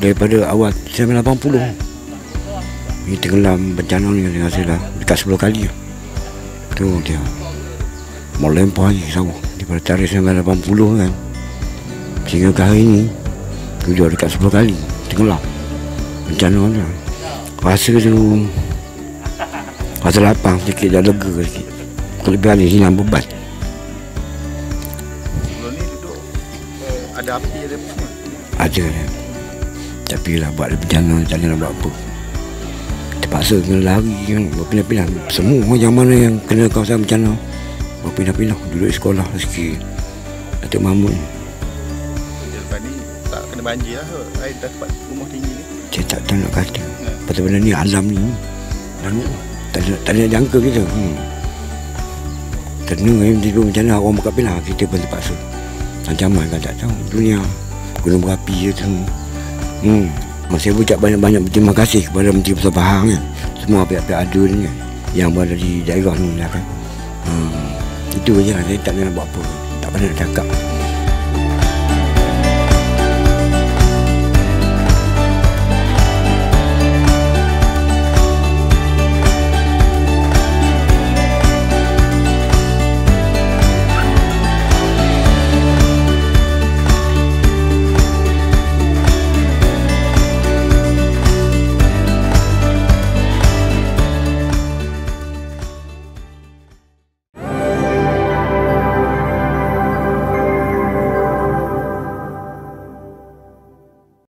daripada awal 1980 Ini tenggelam bencana ni dengan saya dekat 10 kali Tu dia. Mau lempar lagi sawah Daripada tarikh 1980 kan. Sehingga ke hari ni Tu dekat 10 kali. Tenggelam. Bencana ni Rasa tu Rasa lapang sikit dah lega sikit. Kelebihan ni hilang beban. Ni. Ada. Tapi lah buat tak ada nak buat apa. Terpaksa kena lari kan berpindah-pindah. Semua yang mana yang kena kawasan bencana berpindah-pindah duduk sekolah sikit. Datuk Mahmud ni. Kerja lepas ni tak kena banjir lah. Air dah tempat rumah tinggi ni. Saya tak tahu nak kata. Pasal benda ni alam ni. Dan tak ada, tak ada jangka kita. Hmm. Kena yang tidur bencana orang buka pindah kita pun terpaksa. Ancaman kan tak tahu. Dunia gunung berapi je tu. Hmm. Masih ucap banyak-banyak berterima kasih kepada Menteri Besar Pahang kan. Semua pihak-pihak ada ni kan. Yang berada di daerah ni lah kan. Hmm. Itu je lah. Saya tak nak buat apa. Tak pandai nak cakap.